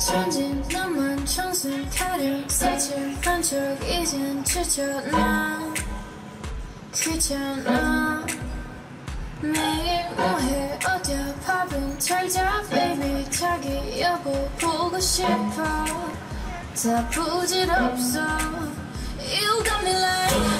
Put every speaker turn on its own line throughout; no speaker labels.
천진 너만 청순 가려 사칠한 척 이젠 지쳤나 귀찮아 매일 뭐해 어디야 밥은 잘자 baby 자기 여보 보고 싶어 다 부질없어 You got me like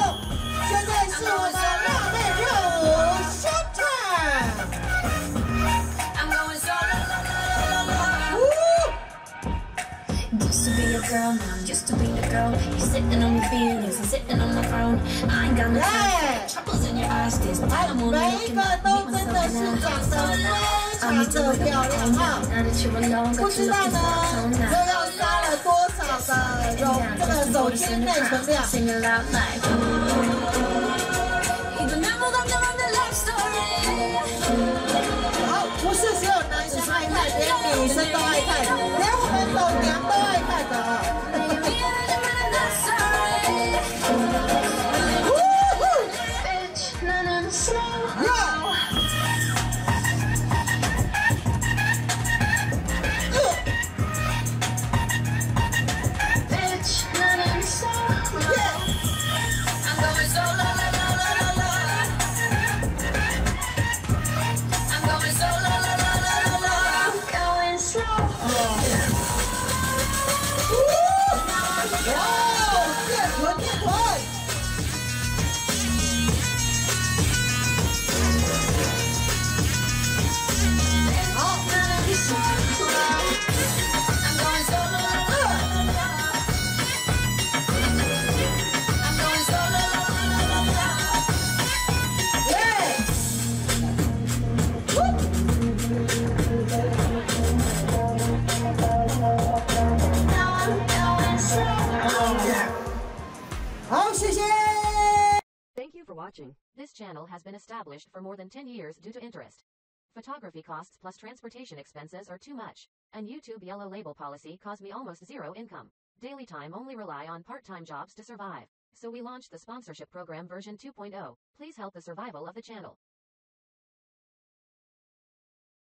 Used to be a girl, now I'm used to be a girl. You're sitting on your feelings and sitting on the throne. I ain't got no time troubles in your eyes.
There's
bottom
on
me.
You can
make
myself
and I.
I need so wake up on now.
Now that you're alone, got you looking for a
tone now.
Sing it out like You don't know what I'm doing the love story
不是只有男生爱看，连女生都爱看。
For watching. This channel has been established for more than 10 years due to interest. Photography costs plus transportation expenses are too much, and YouTube yellow label policy caused me almost zero income. Daily time only rely on part-time jobs to survive. So we launched the sponsorship program version 2.0. Please help the survival of the channel.